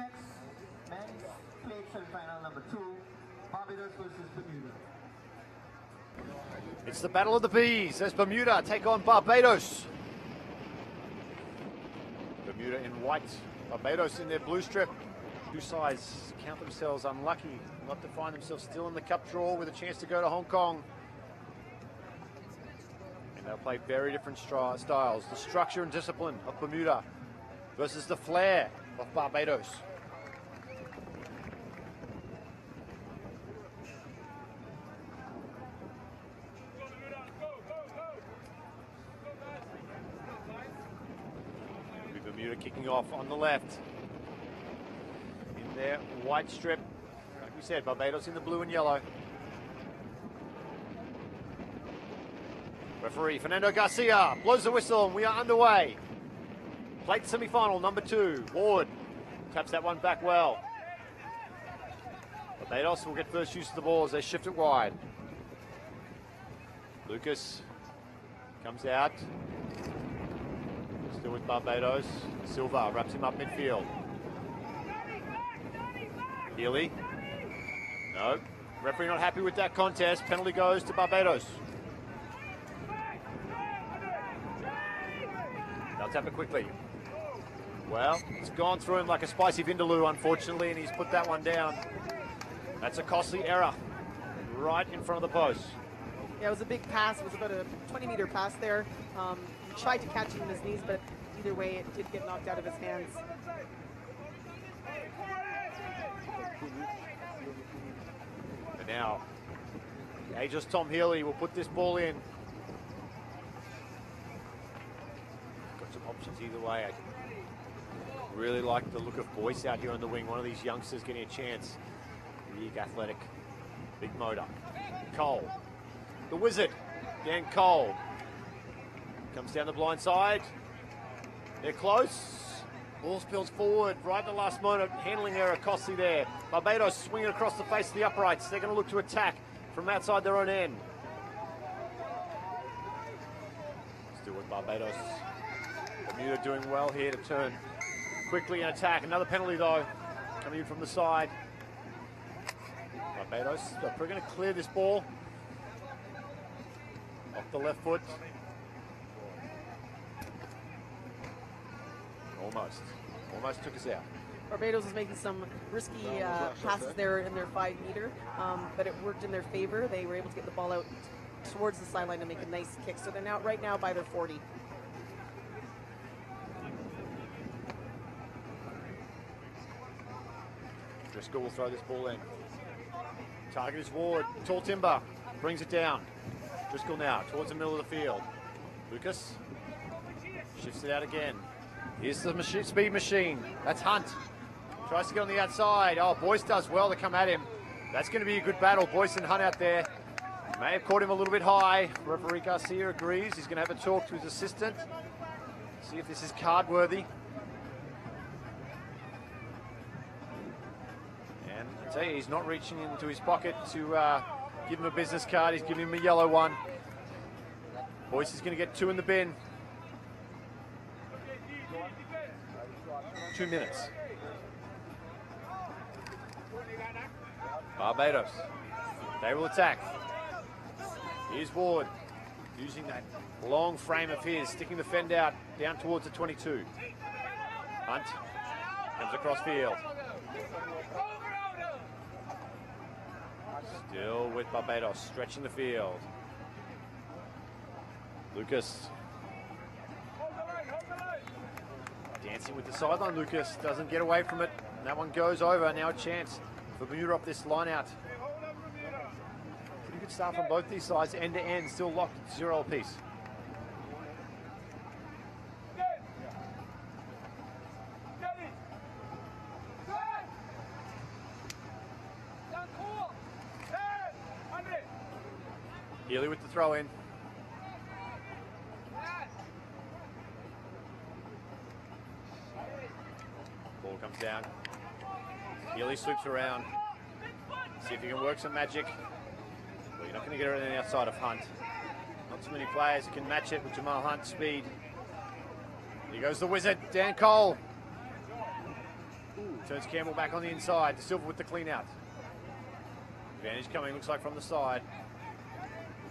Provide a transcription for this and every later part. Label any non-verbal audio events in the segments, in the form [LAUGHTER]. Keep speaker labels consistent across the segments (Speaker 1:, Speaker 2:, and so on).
Speaker 1: next, men's plate semifinal number two, Barbados versus Bermuda.
Speaker 2: It's the battle of the bees as Bermuda take on Barbados. Bermuda in white, Barbados in their blue strip. Two sides count themselves unlucky not to find themselves still in the cup draw with a chance to go to Hong Kong. And they'll play very different styles. The structure and discipline of Bermuda versus the flair of Barbados. Bermuda kicking off on the left. In their white strip. Like we said, Barbados in the blue and yellow. Referee Fernando Garcia blows the whistle and we are underway. Plate semi-final number two. Ward taps that one back well. Barbados will get first use of the ball as they shift it wide. Lucas comes out. Still with Barbados. Silva wraps him up midfield. Healy. No. Referee not happy with that contest. Penalty goes to Barbados. They'll tap it quickly. Well, it's gone through him like a spicy vindaloo, unfortunately, and he's put that one down. That's a costly error right in front of the post.
Speaker 3: Yeah, it was a big pass. It was about a 20 meter pass there. Um, tried to catch it in his knees, but either way, it did get knocked out of his hands.
Speaker 2: And now, ageless Tom Healy will put this ball in. Got some options either way. I really like the look of Boyce out here on the wing. One of these youngsters getting a chance. Big athletic, big motor. Cole, the wizard, Dan Cole. Comes down the blind side. They're close. Ball spills forward right at the last moment. Handling error costly there. Barbados swinging across the face of the uprights. They're going to look to attack from outside their own end. Still with Barbados. Bermuda doing well here to turn quickly and attack. Another penalty though, coming in from the side. Barbados, they're going to clear this ball off the left foot. Almost. Almost took us out.
Speaker 3: Barbados was making some risky uh, passes there in their five meter, um, but it worked in their favor. They were able to get the ball out towards the sideline and make a nice kick. So they're now right now by their 40.
Speaker 2: Driscoll will throw this ball in. Target is Ward. Tall timber. Brings it down. Driscoll now towards the middle of the field. Lucas shifts it out again. Here's the speed machine. That's Hunt. Tries to get on the outside. Oh, Boyce does well to come at him. That's going to be a good battle. Boyce and Hunt out there. May have caught him a little bit high. Referee Garcia agrees. He's going to have a talk to his assistant. See if this is card worthy. And I tell you, he's not reaching into his pocket to uh, give him a business card. He's giving him a yellow one. Boyce is going to get two in the bin. Two minutes. Barbados. They will attack. Here's Ward using that long frame of his, sticking the fend out down towards the 22. Hunt comes across field. Still with Barbados, stretching the field. Lucas. Dancing with the sideline, Lucas doesn't get away from it. And that one goes over. Now a chance for Bermuda up this line out. Pretty good start from both these sides, end to end, still locked zero apiece. Healy with the throw in. Ball comes down. Healy sweeps around. See if he can work some magic. Well, you're not going to get anything outside of Hunt. Not too many players can match it with Jamal Hunt's speed. Here goes the wizard, Dan Cole. Turns Campbell back on the inside. De Silva with the clean out. Advantage coming, looks like from the side.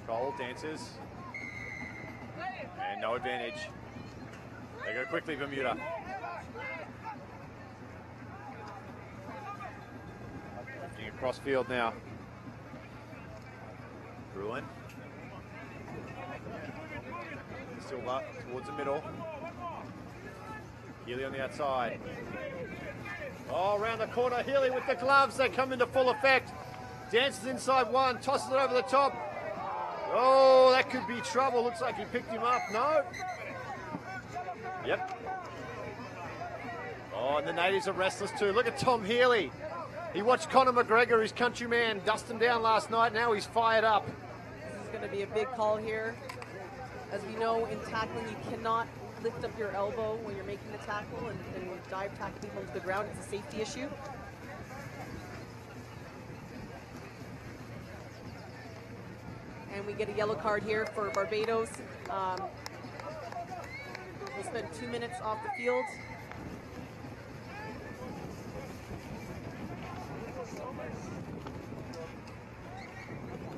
Speaker 2: Cole dances. And no advantage. They go quickly, Bermuda. Across field now. Bruin. Silva towards the middle. Healy on the outside. Oh, around the corner. Healy with the gloves. They come into full effect. Dances inside one, tosses it over the top. Oh, that could be trouble. Looks like he picked him up. No. Yep. Oh, and the natives are restless too. Look at Tom Healy. He watched Conor McGregor, his countryman, dust him down last night. Now he's fired up.
Speaker 3: This is going to be a big call here. As we know, in tackling, you cannot lift up your elbow when you're making the tackle and, and dive tackle people into the ground. It's a safety issue. And we get a yellow card here for Barbados. Um, we'll spend two minutes off the field.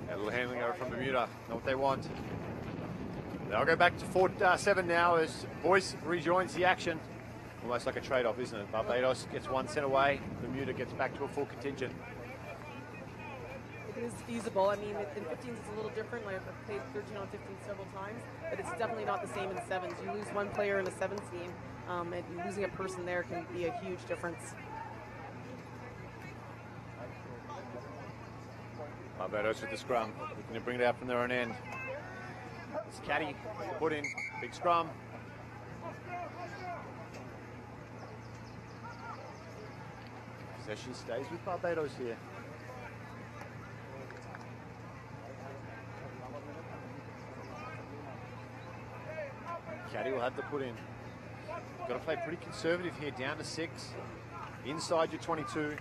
Speaker 2: A little handling over from Bermuda. Know what they want. They'll go back to four, uh, seven now as Boyce rejoins the action. Almost like a trade-off, isn't it? Barbados gets one sent away. Bermuda gets back to a full contingent.
Speaker 3: It is feasible. I mean, in 15s it's a little different. Like I've played 13 on 15 several times, but it's definitely not the same in sevens. You lose one player in a sevens game, um, and losing a person there can be a huge difference.
Speaker 2: Barbados with the scrum, looking to bring it out from their own end. It's Caddy, put in, big scrum. Possession stays with Barbados here. Caddy will have to put in. Got to play pretty conservative here, down to six. Inside your 22.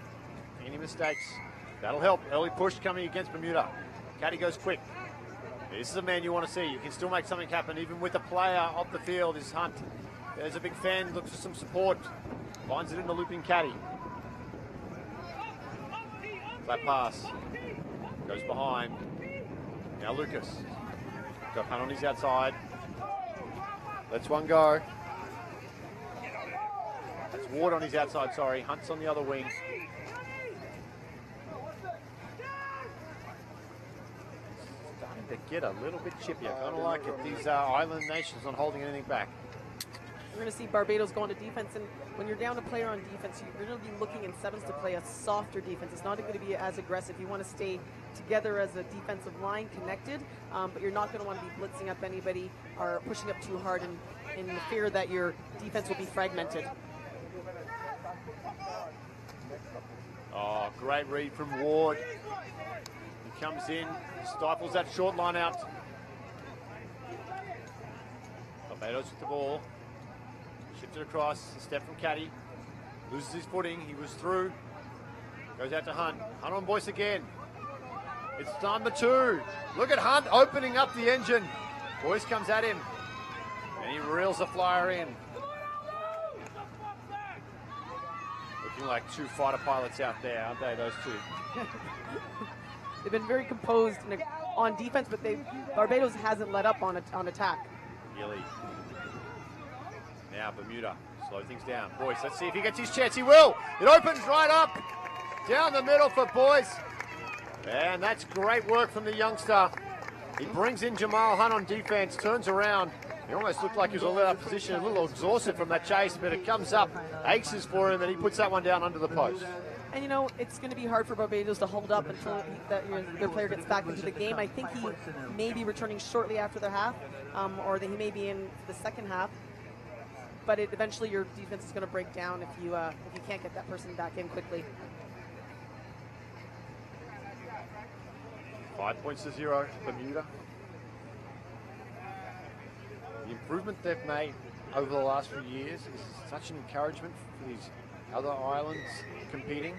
Speaker 2: Any mistakes, that'll help. Early push coming against Bermuda. Caddy goes quick. This is a man you want to see. You can still make something happen, even with a player off the field. Is Hunt. There's a big fan, looks for some support. Finds it in the looping caddy. Flat pass. Goes behind. Now Lucas. Got Hunt on his outside. Lets one go. That's Ward on his outside, sorry. Hunt's on the other wing. To get a little bit chippy. I kind of like it. These uh, island nations not holding anything back.
Speaker 3: We're going to see Barbados go into defense, and when you're down a player on defense, you're going to be looking in sevens to play a softer defense. It's not going to be as aggressive. You want to stay together as a defensive line, connected, um, but you're not going to want to be blitzing up anybody or pushing up too hard in, in the fear that your defense will be fragmented.
Speaker 2: Oh, great read from Ward. Comes in, stifles that short line out. Barbados with the ball. Shifts it across, a step from Caddy. Loses his footing, he was through. Goes out to Hunt. Hunt on Boyce again. It's number two. Look at Hunt opening up the engine. Boyce comes at him. And he reels the flyer in. Looking like two fighter pilots out there, aren't they, those two? [LAUGHS]
Speaker 3: They've been very composed on defense, but they Barbados hasn't let up on a, on attack.
Speaker 2: Gilly. Now Bermuda. Slow things down. Boyce, let's see if he gets his chance. He will. It opens right up. Down the middle for Boyce. And that's great work from the youngster. He brings in Jamal Hunt on defense, turns around. He almost looked like he was a little out of position, a little exhausted from that chase, but it comes up, aces for him, and he puts that one down under the post.
Speaker 3: And you know, it's going to be hard for Barbados to hold up until that, you know, their player gets back into the game. I think he may be returning shortly after the half, um, or that he may be in the second half. But it, eventually, your defense is going to break down if you uh, if you can't get that person back in quickly.
Speaker 2: Five points to zero, Bermuda. The improvement they've made over the last few years is such an encouragement for these other islands competing.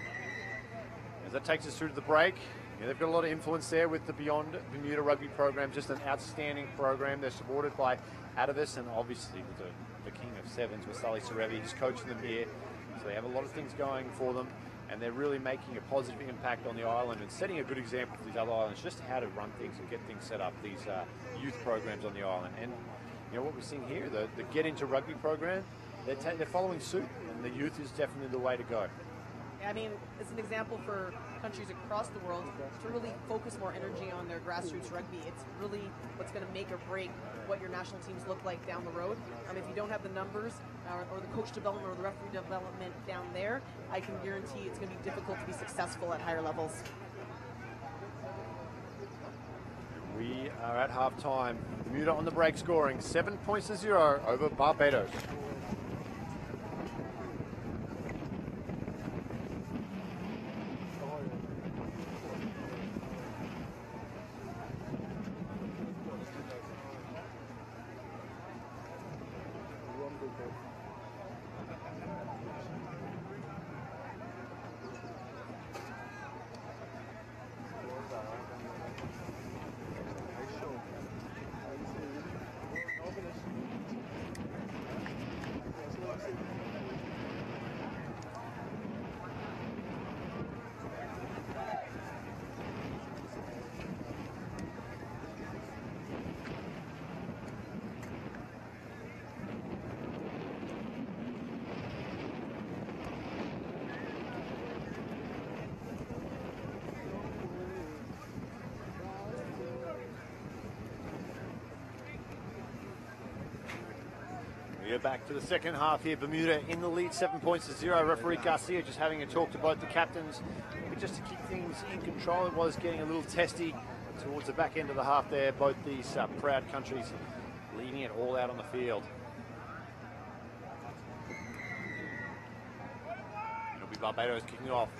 Speaker 2: As that takes us through to the break, yeah, they've got a lot of influence there with the Beyond Bermuda Rugby program, just an outstanding program. They're supported by Atavus and obviously the, the king of sevens with Sally Serevi. He's coaching them here So they have a lot of things going for them, and they're really making a positive impact on the island and setting a good example for these other islands just how to run things and get things set up. These uh, youth programs on the island, and you know what we're seeing here, the, the Get Into Rugby program, they're, they're following suit, and the youth is definitely the way to go.
Speaker 3: I mean, it's an example for countries across the world to really focus more energy on their grassroots rugby. It's really what's going to make or break what your national teams look like down the road. Um, if you don't have the numbers or, or the coach development or the referee development down there, I can guarantee it's going to be difficult to be successful at higher levels.
Speaker 2: We are at half time. Bermuda on the break scoring seven points to zero over Barbados. Are back to the second half here. Bermuda in the lead, seven points to zero. Referee Garcia just having a talk to both the captains, but just to keep things in control. It was getting a little testy towards the back end of the half there. Both these uh, proud countries leaving it all out on the field. It'll be Barbados kicking off.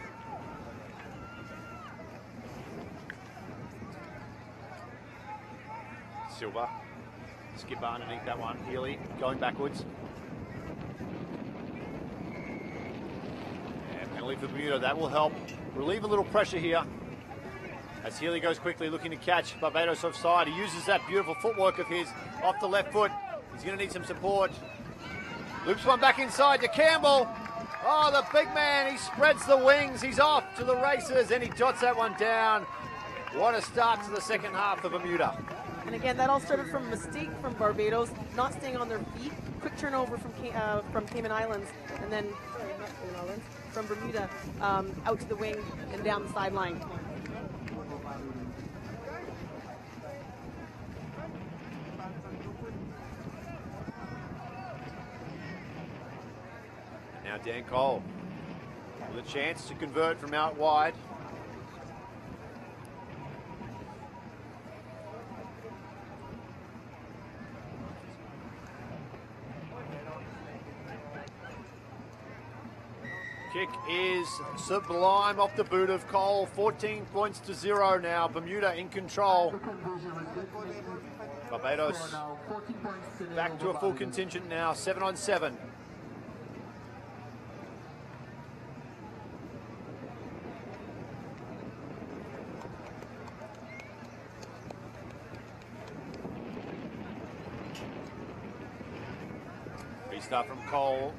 Speaker 2: Silva. Skipper underneath that one. Healy going backwards. And penalty for Bermuda. That will help relieve a little pressure here. As Healy goes quickly looking to catch Barbados offside. He uses that beautiful footwork of his off the left foot. He's going to need some support. Loops one back inside to Campbell. Oh, the big man. He spreads the wings. He's off to the races and he dots that one down. What a start to the second half for Bermuda.
Speaker 3: And again, that all started from a mistake from Barbados, not staying on their feet. Quick turnover from uh, from Cayman Islands, and then sorry, Cayman Islands, from Bermuda um, out to the wing and down the sideline.
Speaker 2: Now Dan Cole with a chance to convert from out wide. Kick is sublime off the boot of Cole. 14 points to zero now. Bermuda in control. Barbados back to a full contingent now. Seven on seven. Restart from Cole.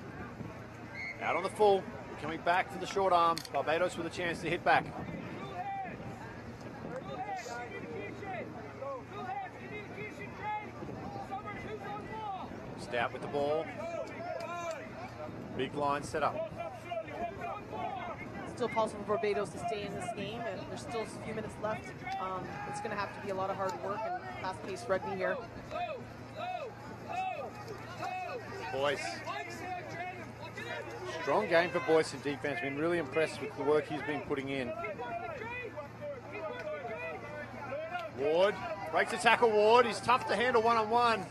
Speaker 2: Out on the full. Coming back for the short arm. Barbados with a chance to hit back. Stout with the ball. Big line set up.
Speaker 3: Still possible for Barbados to stay in this game, and there's still a few minutes left. Um, it's going to have to be a lot of hard work and fast-paced rugby here.
Speaker 2: Boyce. Strong game for Boyce in defense. Been really impressed with the work he's been putting in. Ward breaks the tackle. Ward. He's tough to handle one on one.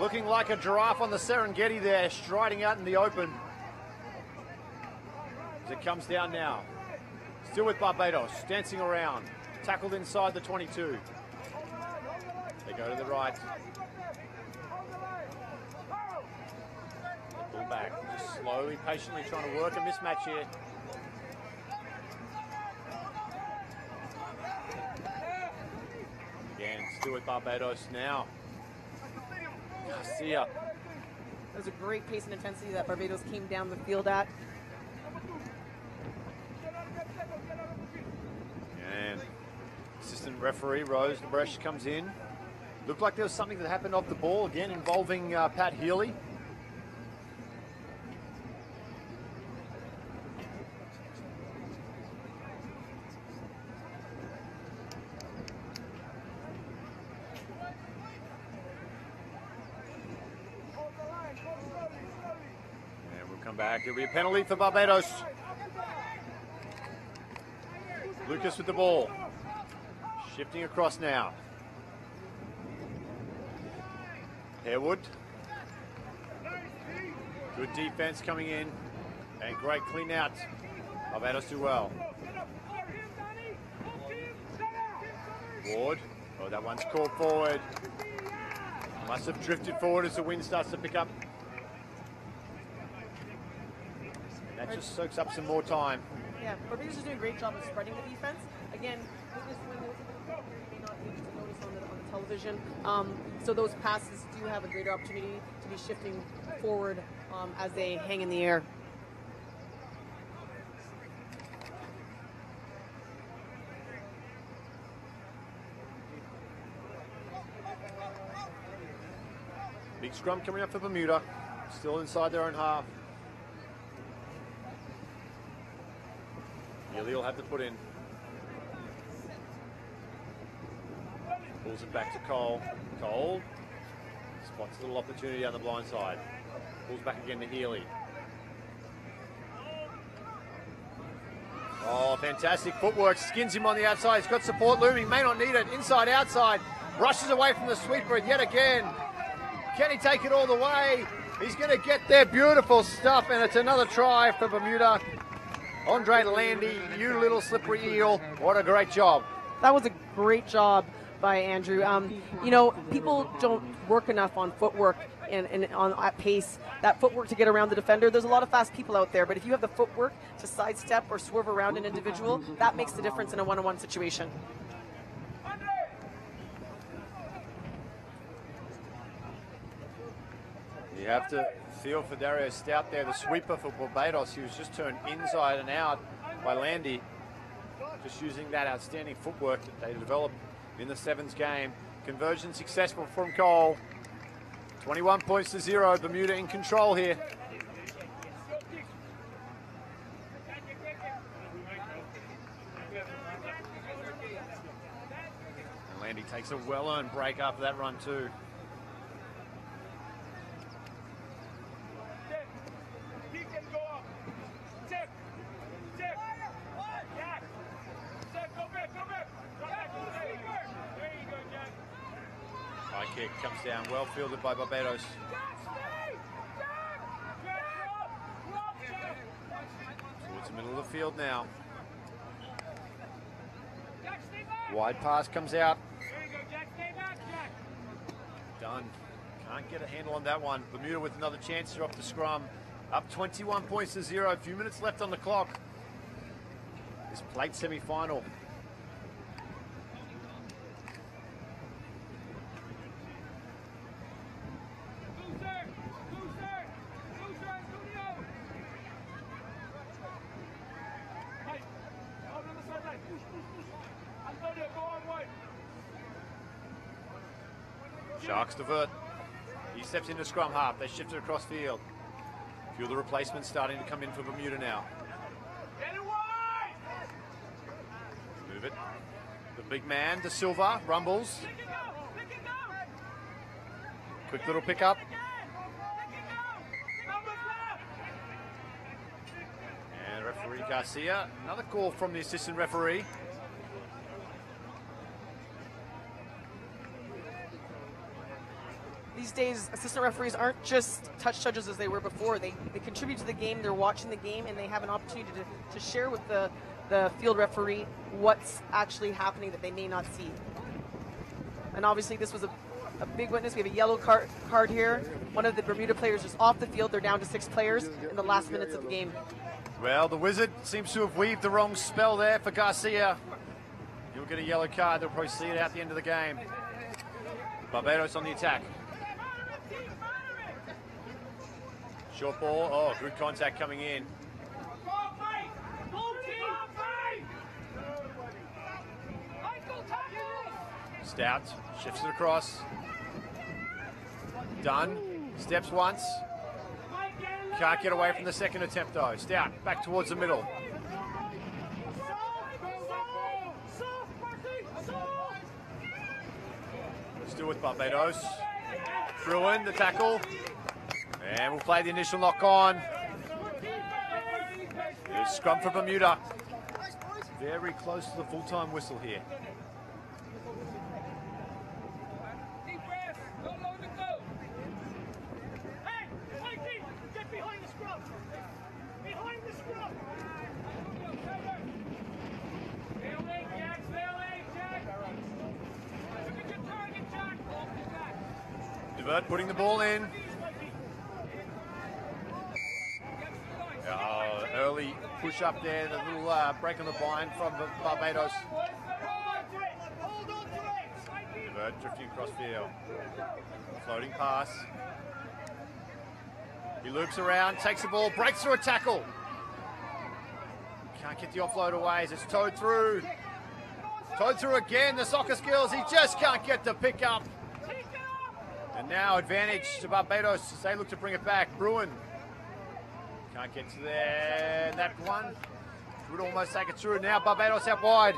Speaker 2: Looking like a giraffe on the Serengeti there, striding out in the open. As it comes down now. Still with Barbados, dancing around. Tackled inside the 22. They go to the right. back. Just slowly, patiently trying to work a mismatch here. Again, Stuart Barbados now. Garcia.
Speaker 3: That was a great pace and intensity that Barbados came down the field at.
Speaker 2: And assistant referee Rose Debresh comes in. Looked like there was something that happened off the ball again involving uh, Pat Healy. Come back. It'll be a penalty for Barbados. Lucas with the ball. Shifting across now. Harewood. Good defense coming in. And great clean out. Barbados do well. Ward. Oh, that one's called forward. Must have drifted forward as the wind starts to pick up. And that just soaks up some more time.
Speaker 3: Yeah, Barbados is doing a great job of spreading the defense. Again, with this win, a bit you may not be able to notice on the, on the television. Um, so those passes do have a greater opportunity to be shifting forward um, as they hang in the air.
Speaker 2: Big scrum coming up for Bermuda. Still inside their own half. Healy will have to put in. Pulls it back to Cole. Cole spots a little opportunity on the blind side. Pulls back again to Healy. Oh, fantastic footwork. Skins him on the outside. He's got support looming. May not need it. Inside, outside. Rushes away from the sweeper yet again. Can he take it all the way? He's going to get there. Beautiful stuff. And it's another try for Bermuda. Andre Landy, you little slippery eel. What a great job.
Speaker 3: That was a great job by Andrew. Um, you know, people don't work enough on footwork and, and on at pace. That footwork to get around the defender. There's a lot of fast people out there, but if you have the footwork to sidestep or swerve around an individual, that makes the difference in a one-on-one situation.
Speaker 2: You have to feel for Dario Stout there, the sweeper for Barbados. He was just turned inside and out by Landy. Just using that outstanding footwork that they developed in the Sevens game. Conversion successful from Cole. 21 points to zero. Bermuda in control here. And Landy takes a well-earned break after that run too. High kick comes down, well fielded by Barbados. Towards the middle of the field now. Wide pass comes out. Done. Can't get a handle on that one. Bermuda with another chance here off the scrum. Up 21 points to zero. A few minutes left on the clock. This plate semi-final. Sharks divert. He steps into scrum half. They shift it across field. A few of the replacements starting to come in for Bermuda now. Move it. The big man, De Silva, rumbles. Quick little pickup. And referee Garcia. Another call from the assistant referee.
Speaker 3: These days, assistant referees aren't just touch judges as they were before. They, they contribute to the game, they're watching the game, and they have an opportunity to, to share with the, the field referee what's actually happening that they may not see. And obviously, this was a, a big witness. We have a yellow card, card here. One of the Bermuda players is off the field. They're down to six players in the last minutes of the game.
Speaker 2: Well, the Wizard seems to have weaved the wrong spell there for Garcia. He'll get a yellow card. They'll probably see it out the end of the game. Barbados on the attack. Short ball. Oh, good contact coming in. Stout shifts it across. Done. Steps once. Can't get away from the second attempt though. Stout back towards the middle. Still with Barbados. Bruin, the tackle. And we'll play the initial knock on. Scrum for Bermuda. Very close to the full time whistle here.
Speaker 4: Deep breath. Don't load the go. Hey, Mikey, get behind the scrum. Behind the scrum. Fail eight, Jack. Fail eight, Jack. Look at your target, Jack. Off his back.
Speaker 2: Divert putting the ball in.
Speaker 4: Please, Mikey. Get to the line.
Speaker 2: Oh, early push up there, the little uh, break on the bind from Barbados. Divert drifting across field. Floating pass. He loops around, takes the ball, breaks through a tackle. Can't get the offload away as it's towed through. Towed through again, the soccer skills, he just can't get the pick up. And now advantage to Barbados as they look to bring it back. Bruin can't get to there. That one would almost take it through. Now Barbados out wide.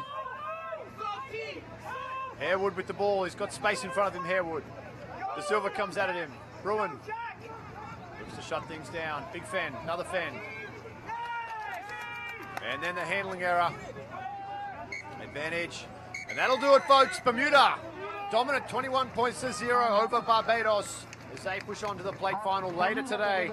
Speaker 2: Harewood with the ball. He's got space in front of him, Harewood. The silver comes out at him. Bruin looks to shut things down. Big fan, another fan. And then the handling error. Advantage. And that'll do it, folks. Bermuda dominant 21 points to zero over Barbados as they push on to the plate final later today.